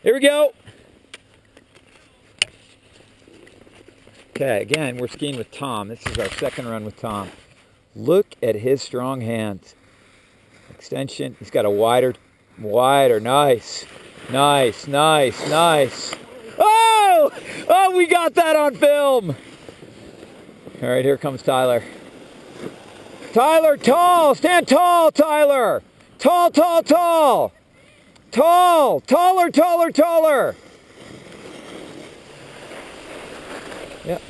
Here we go. Okay, again, we're skiing with Tom. This is our second run with Tom. Look at his strong hands. Extension. He's got a wider, wider. Nice. Nice, nice, nice. Oh! Oh, we got that on film. All right, here comes Tyler. Tyler, tall. Stand tall, Tyler. Tall, tall, tall. Tall. Taller, taller, taller. Yep.